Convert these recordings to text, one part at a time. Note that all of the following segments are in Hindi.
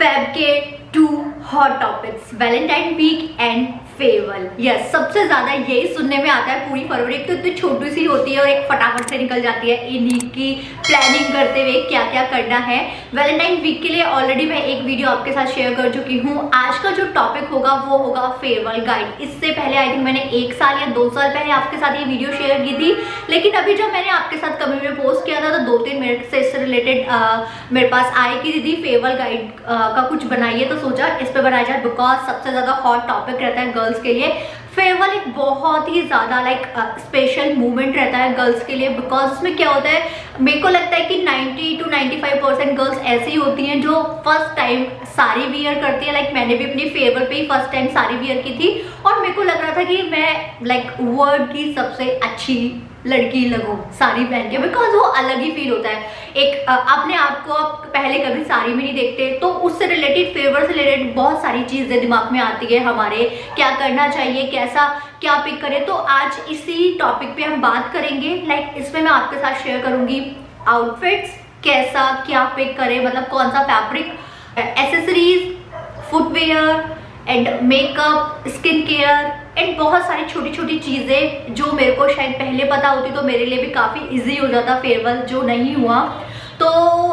Feb two hot topics Valentine week and farewell. Yes yes, सबसे ज़्यादा यही सुनने में आता है पूरी फरवरी। तो इतनी छोटी सी होती है और एक फटाफट से निकल जाती है इन्हीं की प्लानिंग करते हुए क्या क्या करना है। वैलेंटाइन वीक के लिए ऑलरेडी मैं एक वीडियो आपके साथ शेयर कर चुकी हूँ। आज का जो टॉपिक होगा वो होगा फेवल गाइड इससे पहले आई थिंक मैंने एक साल या दो साल पहले आपके साथ ये वीडियो शेयर की थी लेकिन अभी जब मैंने आपके साथ कभी में पोस्ट किया था तो दो तीन मिनट से इससे रिलेटेड मेरे पास आए कि दीदी फेवल गाइड का कुछ बनाइए। तो सोचा इस पर बनाया जाए बिकॉज़ सबसे ज़्यादा हॉट टॉपिक रहता है गर्ल्स के लिए. फेयरवेल एक बहुत ही ज़्यादा लाइक स्पेशल मूवमेंट रहता है गर्ल्स के लिए बिकॉज़ उसमें क्या होता है मेरे को लगता है कि 90 टू 95 परसेंट गर्ल्स ऐसी होती हैं जो फ़र्स्ट टाइम साड़ी वियर करती है. लाइक like, मैंने भी अपनी फेयरवेल पे ही फ़र्स्ट टाइम साड़ी वियर की थी और मेरे को लग रहा था कि मैं लाइक like, वर्ल्ड की सबसे अच्छी लड़की लगो, साड़ी पहन के बिकॉज़ वो अलग ही फील होता है। एक अपने आप को आप पहले कभी साड़ी में नहीं देखते तो उससे रिलेटेड फेवर से रिलेटेड बहुत सारी चीज़ें दिमाग में आती है हमारे, क्या करना चाहिए, कैसा, क्या पिक करें। तो आज इसी टॉपिक पे हम बात करेंगे लाइक इसमें मैं आपके साथ शेयर करूँगी आउटफिट्स कैसा, क्या पिक करें मतलब कौन सा fabric accessories footwear and makeup skin care and बहुत सारी छोटी छोटी चीज़ें जो मेरे को शायद पहले पता होती तो मेरे लिए भी काफ़ी इजी हो जाता फेयरवेल जो नहीं हुआ। तो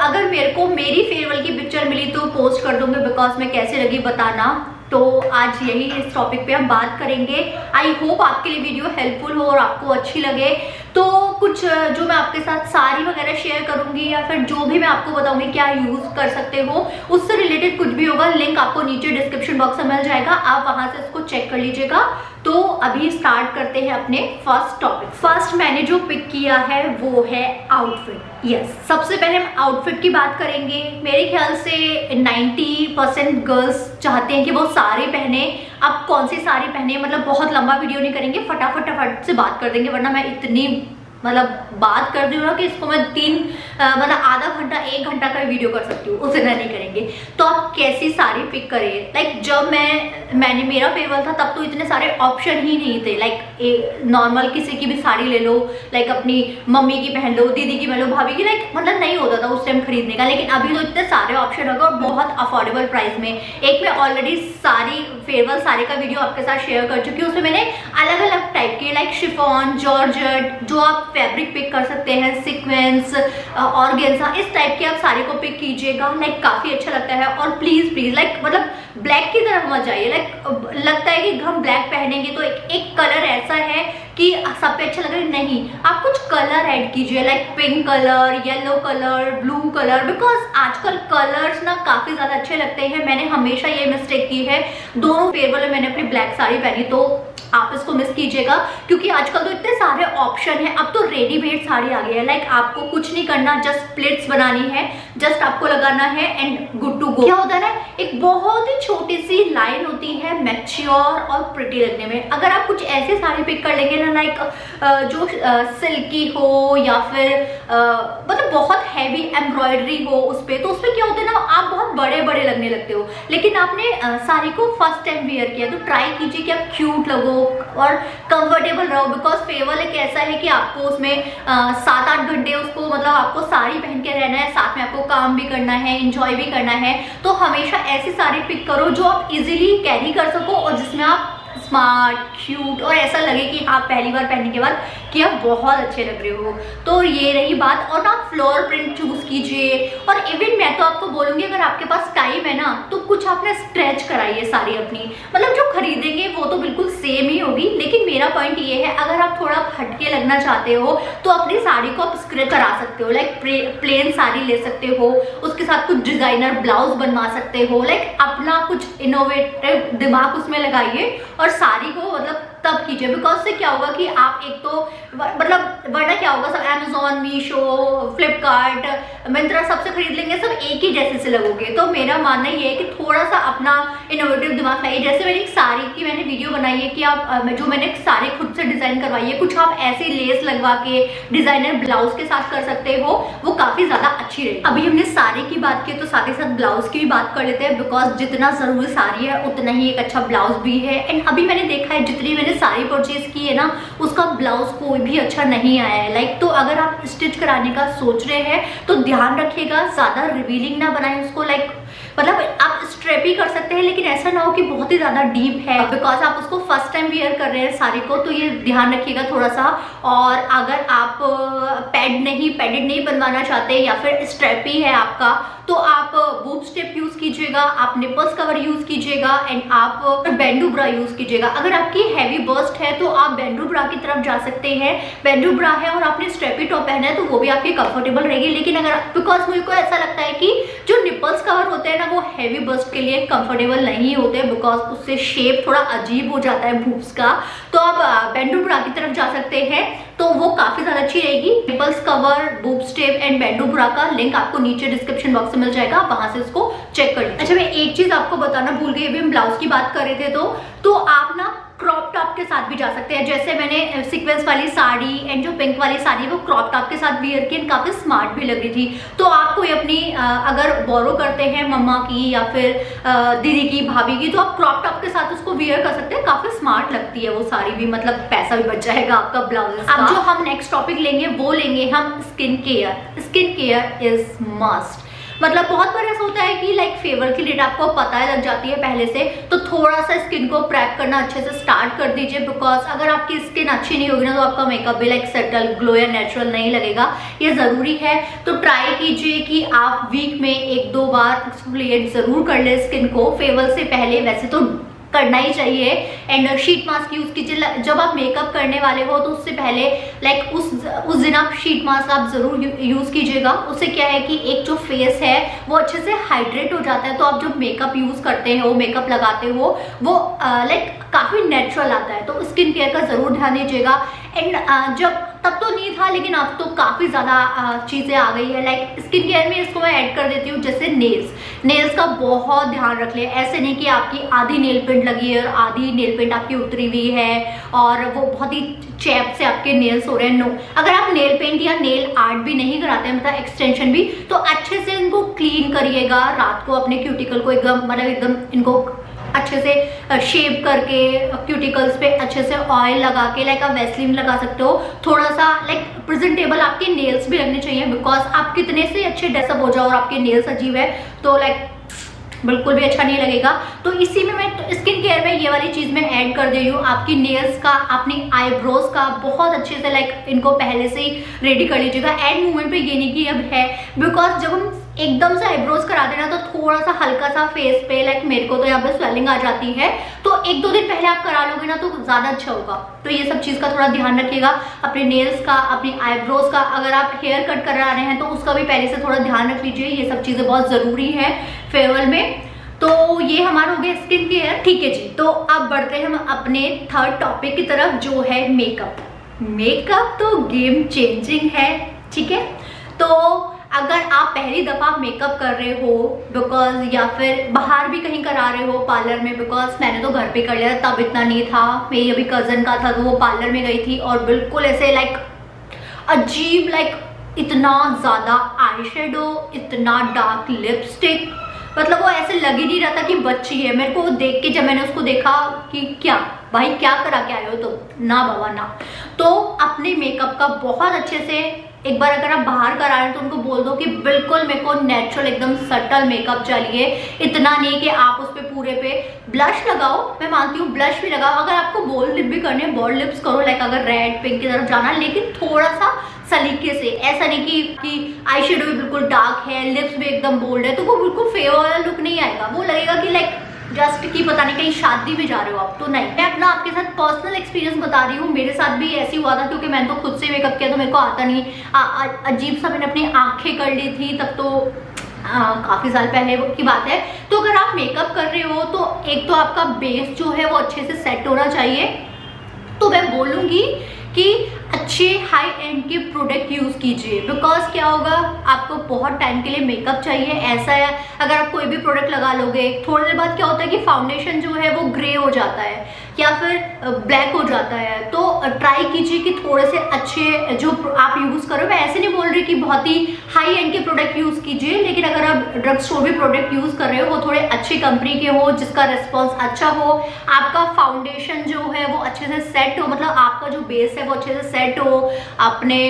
अगर मेरे को मेरी फेयरवेल की पिक्चर मिली तो पोस्ट कर दूँगी बिकॉज़ मैं कैसे लगी बताना। तो आज यही इस टॉपिक पे हम बात करेंगे। आई होप आपके लिए वीडियो हेल्पफुल हो और आपको अच्छी लगे। तो कुछ जो मैं आपके साथ साड़ी वगैरह शेयर करूँगी या फिर जो भी मैं आपको बताऊँगी क्या यूज़ कर सकते हो, उससे रिलेटेड कुछ भी होगा लिंक आपको नीचे डिस्क्रिप्शन बॉक्स में मिल जाएगा। आप वहाँ से इसको चेक कर लीजिएगा। तो अभी स्टार्ट करते हैं अपने फ़र्स्ट टॉपिक फ़र्स्ट मैंने जो पिक किया है, वो है आउटफिट यस yes. सबसे पहले हम आउटफिट की बात करेंगे। मेरे ख्याल से 90 परसेंट गर्ल्स चाहते हैं कि वो सारे पहने। अब कौन सी साड़ी पहने मतलब बहुत लंबा वीडियो नहीं करेंगे, फटाफट फटाफट से बात कर देंगे, वरना मैं इतनी मतलब बात कर दी हूँ ना कि इसको मैं तीन मतलब आधा घंटा, एक घंटा का वीडियो कर सकती हूँ, उसे नहीं करेंगे। तो आप कैसी साड़ी पिक करें? लाइक जब मैं, मैंने, मेरा फेवल था, तब तो इतने सारे ऑप्शन ही नहीं थे। लाइक नॉर्मल किसी की भी साड़ी ले लो लाइक अपनी मम्मी की पहन लो, दीदी की पहन लो, भाभी की लाइक मतलब नहीं होता था उस टाइम खरीदने का। लेकिन अभी तो इतने सारे ऑप्शन हो गए और बहुत अफोर्डेबल प्राइस में। एक मैं ऑलरेडी सारी फेवल साड़ी का वीडियो आपके साथ शेयर कर चुकी हूँ। उसमें मैंने अलग अलग टाइप के लाइक शिफॉन जॉर्जट जो आप फैब्रिक पिक कर सकते हैं सिक्वेंस ऑर्गेन्सा इस टाइप के आप सारे को पिक कीजिएगा लाइक काफ़ी अच्छा लगता है और प्लीज़ प्लीज़ लाइक मतलब ब्लैक की तरफ़ मत जाइए। लाइक लगता है कि हम ब्लैक पहनेंगे तो एक, एक कलर ऐसा है कि सब पे अच्छा लग रहा है। नहीं आप कुछ कलर ऐड कीजिए like pink colour yellow colour blue colour because आजकल कलर्स ना काफ़ी ज़्यादा अच्छे लगते हैं। मैंने हमेशा ये मिस्टेक की है। दोनों फेयरवेल में मैंने अपनी ब्लैक साड़ी पहनी तो आप इसको मिस कीजिएगा क्योंकि आजकल तो इतने सारे ऑप्शन है। अब तो रेडीमेड साड़ी आ गई है। लाइक आपको कुछ नहीं करना जस्ट प्लेट्स बनानी है जस्ट आपको लगाना है एंड गुड टू गो क्या होता है ना एक बहुत ही छोटी सी लाइन होती है मैच्योर और प्रिटी लगने में। अगर आप कुछ ऐसे साड़ी पिक कर लेंगे ना लाइक जो सिल्की हो या फिर मतलब बहुत हैवी एम्ब्रॉयडरी हो उस पर तो उसमें क्या होता है ना, आप बहुत बड़े बड़े लगने लगते हो। लेकिन आपने साड़ी को फ़र्स्ट टाइम वेयर किया तो ट्राई कीजिए कि आप क्यूट लगो और कंफर्टेबल रहो बिकॉज़ फेवल एक ऐसा है कि आपको उसमें सात आठ घंटे उसको मतलब आपको साड़ी पहन के रहना है, साथ में आपको काम भी करना है इंजॉय भी करना है तो हमेशा ऐसी साड़ी पिक करो जो आप इजिली कैरी कर सको और जिसमें आप स्मार्ट क्यूट और ऐसा लगे कि आप पहली बार पहनने के बाद कि आप बहुत अच्छे लग रहे हो। तो ये रही बात, और आप फ्लोर प्रिंट चूज़ कीजिए। और इवन मैं तो आपको बोलूँगी, अगर आपके पास टाइम है ना तो कुछ आपने स्ट्रेच कराइए सारी अपनी। मतलब जो खरीदेंगे, वो तो बिल्कुल सेम ही होगी। लेकिन मेरा पॉइंट ये है, अगर आप थोड़ा हटके लगना चाहते हो तो अपनी साड़ी को आप स्क्रेच करा सकते हो। लाइक प्लेन साड़ी ले सकते हो, उसके साथ कुछ डिज़ाइनर ब्लाउज बनवा सकते हो। लाइक अपना कुछ इनोवेटिव दिमाग उसमें लगाइए, और साड़ी को मतलब तब कीजिए। बिकॉज़ से क्या होगा कि आप एक तो मतलब वरना क्या होगा, सब अमेजोन मीशो फ्लिपकार्ट मिंत्रा सबसे खरीद लेंगे, सब एक ही जैसे से लगोगे। तो मेरा मानना ये है कि थोड़ा सा अपना इनोवेटिव दिमाग लाइए। जैसे मैंने एक साड़ी की मैंने वीडियो बनाई है कि आप जो मैंने साड़ी खुद से डिज़ाइन करवाई है कुछ आप ऐसे लेस लगवा के डिज़ाइनर ब्लाउज के साथ कर सकते हो। वो काफ़ी ज़्यादा अच्छी रहेगी। अभी हमने साड़ी की बात की तो साथ ही साथ ब्लाउज की भी बात कर लेते हैं बिकॉज़ जितना ज़रूरी साड़ी है, उतना ही एक अच्छा ब्लाउज भी है। एंड अभी मैंने देखा है, जितनी मैंने साड़ी परचेज की है ना, उसका ब्लाउज कोई भी अच्छा नहीं आया है। लाइक तो अगर आप स्टिच कराने का सोच रहे हैं तो ध्यान रखिएगा, ज़्यादा रिवीलिंग ना बनाए उसको। लाइक मतलब आप स्ट्रेप ही कर सकते हैं लेकिन ऐसा ना हो कि बहुत ही ज़्यादा डीप है बिकॉज़ आप उसको फ़र्स्ट टाइम वियर कर रहे हैं साड़ी को तो ये ध्यान रखिएगा थोड़ा सा और अगर आप पैड नहीं पैडेड नहीं बनवाना चाहते या फिर स्ट्रेपी है आपका तो आप बूब स्टेप यूज़ कीजिएगा, आप निपल्स कवर यूज़ कीजिएगा एंड आप बेंडू ब्रा यूज़ कीजिएगा। अगर आपकी हैवी बर्स्ट है तो आप बेंडू ब्रा की तरफ़ जा सकते हैं। बेंडू ब्रा है और आपने स्ट्रेपी टॉप पहना है तो वो भी आपकी कंफर्टेबल रहेगी। लेकिन अगर बिकॉज़ मुझे को ऐसा लगता है कि जो निपल्स कवर होते हैं ना, वो हैवी बर्स्ट के लिए कंफर्टेबल नहीं होते बिकॉज़ उससे शेप थोड़ा अजीब हो जाता है बूब्स का। तो आप बेंडू ब्रा की तरफ़ जा सकते हैं। तो वो काफ़ी ज़्यादा अच्छी रहेगी। Nipples cover boob step and bandeau bra का लिंक आपको नीचे डिस्क्रिप्शन बॉक्स में मिल जाएगा। आप वहाँ से उसको चेक कर अच्छा मैं एक चीज़ आपको बताना भूल गई, अभी हम ब्लाउज की बात कर रहे थे तो। तो आप ना क्रॉप टॉप के साथ भी जा सकते हैं। जैसे मैंने सीक्वेंस वाली साड़ी एंड जो पिंक वाली साड़ी, वो क्रॉप टॉप के साथ वियर की काफ़ी स्मार्ट भी लग रही थी। तो आप कोई अपनी अगर बोरो करते हैं मम्मा की या फिर दीदी की, भाभी की तो आप क्रॉप टॉप के साथ उसको वियर कर सकते हैं। काफ़ी स्मार्ट लगती है वो साड़ी भी मतलब पैसा भी बच जाएगा आपका ब्लाउज अब जो हम नेक्स्ट टॉपिक लेंगे, वो लेंगे हम skin care skin care is must मतलब बहुत बार ऐसा होता है कि लाइक फेवर की डेट आपको पता लग जाती है पहले से तो थोड़ा सा स्किन को प्रैप करना अच्छे से स्टार्ट कर दीजिए बिकॉज़ अगर आपकी स्किन अच्छी नहीं होगी ना तो आपका मेकअप भी लाइक सेटल ग्लो या नेचुरल नहीं लगेगा। ये ज़रूरी है। तो ट्राई कीजिए कि आप वीक में एक दो बार एक्सप्लेट ज़रूर कर ले स्किन को। फेवर से पहले वैसे तो करना ही चाहिए। एंड शीट मास्क यूज़ कीजिए जब आप मेकअप करने वाले हो तो उससे पहले लाइक उस उस दिन आप शीट मास्क आप ज़रूर यूज़ कीजिएगा। उससे क्या है कि एक जो फेस है, वो अच्छे से हाइड्रेट हो जाता है। तो आप जब मेकअप यूज़ करते हो मेकअप लगाते हो, वो लाइक काफ़ी नेचुरल आता है। तो स्किन केयर का ज़रूर ध्यान दीजिएगा। एंड जब तब तो नहीं था, लेकिन अब तो काफ़ी ज़्यादा चीज़ें आ गई है। लाइक स्किन केयर में इसको मैं ऐड कर देती हूँ, जैसे नेल्स नेल्स का बहुत ध्यान रख ले। ऐसे नहीं कि आपकी आधी नेल पेंट लगी है और आधी नेल पेंट आपकी उतरी हुई है और वो बहुत ही चैप से आपके नेल्स हो रहे हैं। नो अगर आप नेल पेंट या नेल आर्ट भी नहीं कराते हैं मतलब एक्सटेंशन भी तो अच्छे से इनको क्लीन करिएगा। रात को अपने क्यूटिकल को एकदम मतलब एकदम इनको अच्छे से शेप करके क्यूटिकल्स पे अच्छे से ऑयल लगा के लाइक आप वेस्लिन लगा सकते हो। थोड़ा सा लाइक प्रेजेंटेबल आपके नेल्स भी लगने चाहिए बिकॉज़ आप कितने से अच्छे ड्रेसअप हो जाओ और आपके नेल्स अजीब है तो लाइक बिल्कुल भी अच्छा नहीं लगेगा। तो इसी में मैं स्किन केयर में ये वाली चीज़ मैं ऐड कर दे रही हूँ। आपकी नेल्स का, अपनी आईब्रोज का बहुत अच्छे से लाइक इनको पहले से ही रेडी कर लीजिएगा। एंड मूवमेंट पे ये नहीं कि अब है बिकॉज़ जब हम एकदम से आईब्रोज करा देना तो थोड़ा सा हल्का सा फेस पे लाइक मेरे को तो यहाँ पे स्वेलिंग आ जाती है। तो एक दो दिन पहले आप करा लोगे ना तो ज़्यादा अच्छा होगा। तो ये सब चीज़ का थोड़ा ध्यान रखिएगा। अपने नेल्स का, अपनी आईब्रोज का, अगर आप हेयर कट करा रहे हैं तो उसका भी पहले से थोड़ा ध्यान रख लीजिए। ये सब चीज़ें बहुत ज़रूरी है फेयरवेल में। तो ये हमारा हो गया स्किन केयर ठीक है जी तो अब बढ़ते हैं हम अपने थर्ड टॉपिक की तरफ़, जो है मेकअप मेकअप तो गेम चेंजिंग है, ठीक है? तो अगर आप पहली दफ़ा मेकअप कर रहे हो बिकॉज़ या फिर बाहर भी कहीं करा रहे हो पार्लर में बिकॉज़ मैंने तो घर पे कर लिया, तब इतना नहीं था। मेरी अभी कज़न का था तो वो पार्लर में गई थी और बिल्कुल ऐसे लाइक अजीब लाइक इतना ज़्यादा आई इतना डार्क लिपस्टिक मतलब वो ऐसे लग ही नहीं रहा था कि बच्ची है। मेरे को देख के जब मैंने उसको देखा कि क्या, भाई क्या करा के आए हो तो ना बाबा, ना। तो अपने मेकअप का बहुत अच्छे से एक बार अगर आप बाहर कर आए तो उनको बोल दो कि बिल्कुल मेरे को नेचुरल एकदम सटल मेकअप चाहिए। इतना नहीं कि आप उस पर पूरे पे ब्लश लगाओ। मैं मानती हूँ ब्लश भी लगाओ। अगर आपको बोल्ड लिप भी करने बोल्ड लिप्स करो लाइक अगर रेड पिंक की तरफ़ जाना, लेकिन थोड़ा सा सलीके से। ऐसा नहीं कि कि आई शेडो भी बिल्कुल डार्क है लिप्स भी एकदम बोल्ड है तो वो बिल्कुल फेवर वाला लुक नहीं आएगा। वो लगेगा कि लाइक जस्ट कि पता नहीं कहीं शादी में जा रहे हो आप तो नहीं। मैं अपना आपके साथ पर्सनल एक्सपीरियंस बता रही हूँ। मेरे साथ भी ऐसी हुआ था, क्योंकि मैंने तो खुद से मेकअप किया तो मेरे को आता नहीं। अजीब सा मैंने अपनी आँखें कर ली थी, तब तो काफ़ी साल पहले की बात है। तो अगर आप मेकअप कर रहे हो तो एक तो आपका बेस जो है वो अच्छे से सेट होना चाहिए। तो मैं बोलूँगी कि अच्छे हाई एंड के प्रोडक्ट यूज़ कीजिए। बिकॉज़ क्या होगा? आपको बहुत टाइम के लिए मेकअप चाहिए, ऐसा है। अगर आप कोई भी प्रोडक्ट लगा लोगे, थोड़ी देर बाद क्या होता है कि फाउंडेशन जो है वो ग्रे हो जाता है, या फिर ब्लैक हो जाता है। तो ट्राई कीजिए कि थोड़े से अच्छे, जो आप यूज़ करो मैं ऐसे नहीं बोल रही बहुत ही हाई एंड के प्रोडक्ट यूज़ कीजिए, लेकिन अगर आप ड्रग स्टोर भी प्रोडक्ट यूज़ कर रहे हो, वो थोड़े अच्छी कंपनी के हो, जिसका रिस्पॉन्स अच्छा हो, आपका फाउंडेशन जो है वो अच्छे से सेट हो मतलब आपका जो बेस है वो अच्छे से सेट हो, अपने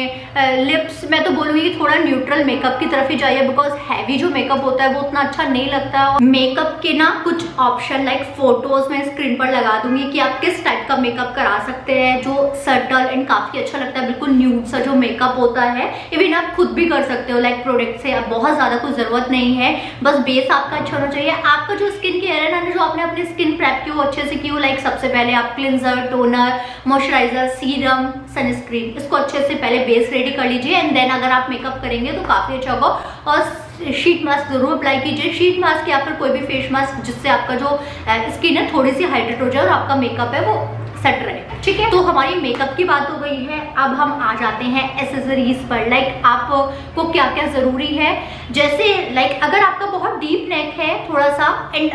लिप्स मैं तो बोलूँगी थोड़ा न्यूट्रल मेकअप की तरफ़ ही जाइए बिकॉज़ हैवी जो मेकअप होता है वो उतना अच्छा नहीं लगता। मेकअप के ना कुछ ऑप्शन लाइक फ़ोटोज़ में स्क्रीन पर लगा दूँगी कि आप किस टाइप का मेकअप करा सकते हैं, जो सटल एंड काफ़ी अच्छा लगता है। बिल्कुल न्यूड सा जो मेकअप होता है इवन आप खुद भी कर सकते हो लाइक प्रोडक्ट से। बहुत ज़्यादा कुछ ज़रूरत नहीं है। बस बेस आपका अच्छा होना चाहिए। आपका जो स्किन केयर है ना, जो आपने अपनी स्किन प्रैप की वो अच्छे से की हो लाइक सबसे पहले आप cleanser toner moisturiser serum sunscreen इसको अच्छे से पहले बेस रेडी कर लीजिए एंड देन अगर आप मेकअप करेंगे तो काफ़ी अच्छा होगा। और शीट मास्क ज़रूर अप्लाई कीजिए। शीट मास्क या फिर कोई भी फेस मास्क जिससे आपका जो स्किन है, थोड़ी सी हाइड्रेट हो जाए और आपका मेकअप है, वो सेट रहे। ठीक है? तो हमारी मेकअप की बात हो गई है। अब हम आ जाते हैं एसेसरीज पर। लाइक आपको क्या क्या ज़रूरी है? जैसे लाइक अगर आपका बहुत डीप नेक है थोड़ा सा एंड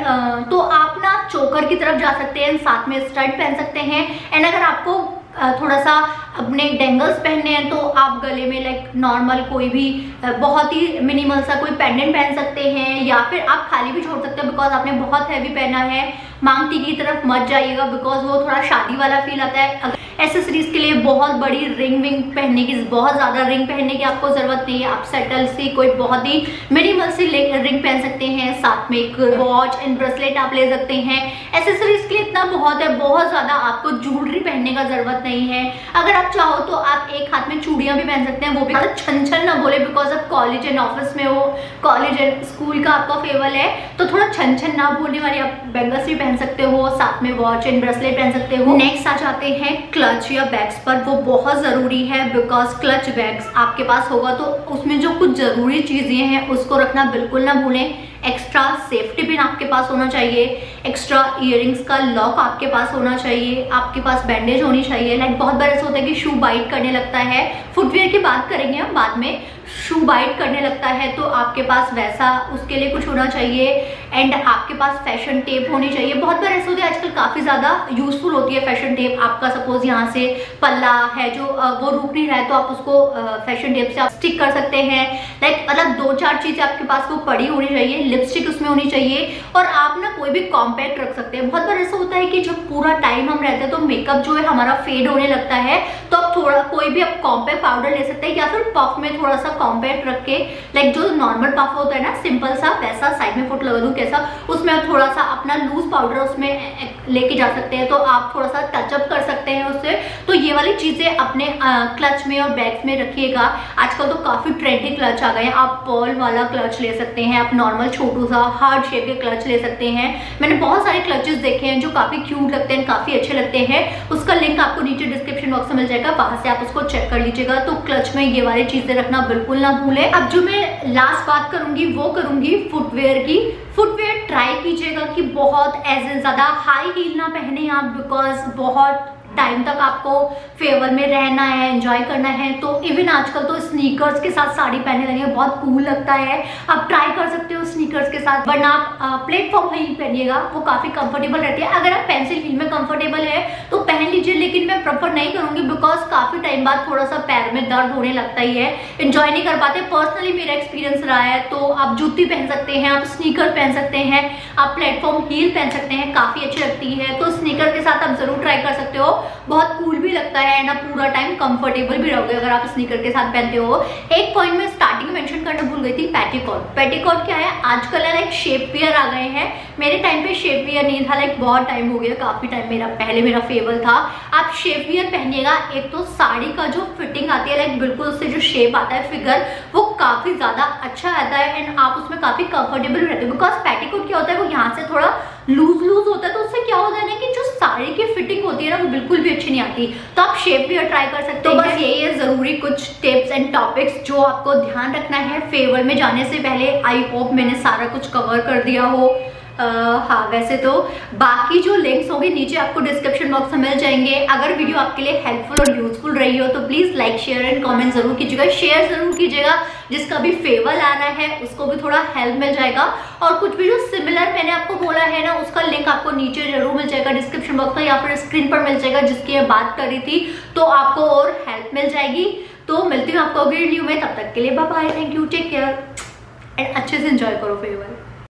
तो आप ना चोकर की तरफ़ जा सकते हैं, साथ में स्टर्ट पहन सकते हैं। एंड अगर आपको थोड़ा सा अपने डेंगल्स पहनने हैं तो आप गले में लाइक नॉर्मल कोई भी बहुत ही मिनिमल सा कोई पेंडेंट पहन सकते हैं, या फिर आप खाली भी छोड़ सकते हैं बिकॉज़ आपने बहुत हैवी पहना है मांगती की तरफ़ मत जाइएगा बिकॉज़ वो थोड़ा शादी वाला फील आता है। एसेसरीज के लिए बहुत बड़ी रिंग विंग पहनने की, बहुत ज़्यादा रिंग पहनने की आपको ज़रूरत नहीं है। आप सेटल से कोई बहुत ही मिनिमल से रिंग पहन सकते हैं। साथ में एक वॉच एंड ब्रेसलेट आप ले सकते हैं। एसेसरीज के लिए इतना बहुत है, बहुत ज़्यादा आपको ज्वेलरी पहनने का ज़रूरत नहीं है। अगर आप चाहो तो आप एक हाथ में चूड़ियाँ भी पहन सकते हैं, वो भी छन छन ना बोले बिकॉज़ आप कॉलेज एंड ऑफ़िस में हो। कॉलेज एंड स्कूल का आपका फेवर है तो थोड़ा छन छन ना बोलने वाली आप बेंगल्स भी पहन सकते हो, साथ में वॉच एंड ब्रेसलेट पहन सकते हो। नेक्स्ट आ जाते हैं क्लच या बैग्स पर, वो बहुत ज़रूरी है बिकॉज़ क्लच बैग्स आपके पास होगा तो उसमें जो कुछ ज़रूरी चीज़ें हैं, उसको रखना बिल्कुल ना भूलें। एक्स्ट्रा सेफ्टी पिन आपके पास होना चाहिए। एक्स्ट्रा इयरिंग्स का लॉक आपके पास होना चाहिए। आपके पास बैंडेज होनी चाहिए। लाइक बहुत बार ऐसा होता है कि शू बाइट करने लगता है। फुटवेयर की बात करेंगे हम बाद में। शू बाइट करने लगता है तो आपके पास वैसा उसके लिए कुछ होना चाहिए एंड आपके पास फ़ैशन टेप होनी चाहिए। बहुत बार ऐसे होते हैं, आजकल काफ़ी ज़्यादा यूजफुल होती है फ़ैशन टेप आपका सपोज़ यहाँ से पल्ला है जो वो रुक नहीं रहा है तो आप उसको फ़ैशन टेप से आप स्टिक कर सकते हैं। लाइक मतलब दो चार चीज़ें आपके पास वो पड़ी होनी चाहिए लिपस्टिक उसमें होनी चाहिए, और आप ना कोई भी कॉम्पैक्ट रख सकते हैं। बहुत बार ऐसा होता है कि जब पूरा टाइम हम रहते हैं तो मेकअप जो है हमारा फेड होने लगता है तो आप थोड़ा, कोई भी आप कॉम्पैक्ट पाउडर ले सकते हैं, या फिर पफ में थोड़ा सा कॉम्पैक्ट रख के लाइक जो नॉर्मल पफ होता है ना सिंपल सा, वैसा साइड में फुट लगा दूँ कैसा, उसमें आप थोड़ा सा अपना लूज पाउडर उसमें लेके जा सकते हैं। तो आप थोड़ा सा टचअप कर सकते हैं उससे। तो ये वाली चीज़ें अपने क्लच में और बैग्स में रखिएगा। आजकल तो काफ़ी ट्रेंडी क्लच आ गए हैं। आप पर्ल वाला क्लच ले सकते हैं, आप नॉर्मल छोटू सा हार्ड शेप के क्लच ले सकते हैं। मैंने बहुत सारे क्लचेस देखे हैं जो काफ़ी क्यूट लगते हैं, काफ़ी अच्छे लगते हैं। उसका लिंक आपको नीचे डिस्क्रिप्शन बॉक्स में मिल जाएगा, वहाँ से आप उसको चेक कर लीजिएगा। तो क्लच में ये वाली चीज़ें रखना बिल्कुल ना भूले। अब जो मैं लास्ट बात करूँगी, वो करूँगी फुटवेयर की। फुटवेयर ट्राई कीजिएगा कि बहुत एज ज़्यादा हाई हील ना पहने आप बिकॉज़ बहुत टाइम तक आपको फेवर में रहना है एंजॉय करना है तो इवन आजकल तो स्नीकर्स के साथ साड़ी पहनने लगे बहुत कूल लगता है। आप ट्राई कर सकते हो स्नीकर्स के साथ, वरना आप प्लेटफॉर्म हील पहनिएगा, वो काफ़ी कंफर्टेबल रहती है। अगर आप पेंसिल हील में कंफर्टेबल है तो पहन लीजिए, लेकिन मैं प्रेफर नहीं करूँगी बिकॉज़ काफ़ी टाइम बाद थोड़ा सा पैर में दर्द होने लगता ही है। इंजॉय नहीं कर पाते पर्सनली मेरा एक्सपीरियंस रहा है तो आप जूती पहन सकते हैं, आप स्नीकर पहन सकते हैं, आप प्लेटफॉर्म हील पहन सकते हैं, काफ़ी अच्छी लगती है। तो स्नीकर के साथ आप ज़रूर ट्राई कर सकते हो। बहुत कूल भी लगता है ना पूरा टाइम कंफर्टेबल भी रहोगे अगर आप स्नीकर के साथ पहनते हो। एक पॉइंट में स्टार्टिंग मेंशन करना भूल गई थी पैटिकॉट पैटिकॉट क्या है? आजकल लाइक शेप वियर आ गए हैं। मेरे टाइम पे शेप वियर नहीं था लाइक बहुत टाइम हो गया, काफ़ी टाइम मेरा, पहले मेरा फेवल था। आप शेप वियर पहनिएगा, एक तो साड़ी का जो फिटिंग आती है लाइक बिल्कुल उससे जो शेप आता है फिगर वो काफ़ी ज़्यादा अच्छा रहता है एंड आप उसमें काफ़ी कंफर्टेबल रहते हो। बिकॉज़ पेटीकोट क्या होता है वो यहाँ से थोड़ा लूज लूज होता है तो उससे क्या होता है ना कि जो साड़ी की फिटिंग होती है ना वो बिल्कुल भी अच्छी नहीं आती। तो आप शेप भी ट्राई कर सकते हो। तो बस यही है ज़रूरी कुछ टिप्स एंड टॉपिक्स जो आपको ध्यान रखना है। फेवर में जाने से पहले आई होप मैंने सारा कुछ कवर कर दिया हो। हाँ वैसे तो बाकी जो लिंक्स होंगे, नीचे आपको डिस्क्रिप्शन बॉक्स में मिल जाएँगे। अगर वीडियो आपके लिए हेल्पफुल और यूजफुल रही हो तो please like share and comment ज़रूर कीजिएगा। शेयर ज़रूर कीजिएगा, जिसका भी फेवर आ रहा है, उसको भी थोड़ा हेल्प मिल जाएगा। और कुछ भी जो सिमिलर मैंने आपको बोला है ना, उसका लिंक आपको नीचे ज़रूर मिल जाएगा डिस्क्रिप्शन बॉक्स में या फिर स्क्रीन पर मिल जाएगा, जिसकी मैं बात कर थी। तो आपको और हेल्प मिल जाएगी। तो मिलती हूँ आपको अगली वीडियो में, तब तक के लिए bye thank you take care and अच्छे से इंजॉय करो फेवर